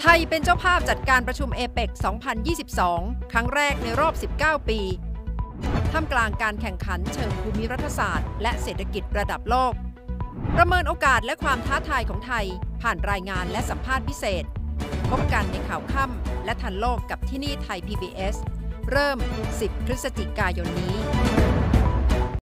ไทยเป็นเจ้าภาพจัดการประชุมเอเปก2022 ครั้งแรกในรอบ 19 ปีท่ามกลางการแข่งขันเชิงภูมิรัฐศาสตร์ และเศรษฐกิจระดับโลก ประเมินโอกาสและความท้าทายของไทย ผ่านรายงานและสัมภาษณ์พิเศษ พบกันในข่าวค่ำและทันโลกกับที่นี่ไทย PBS เริ่ม 10 พฤศจิกายนนี้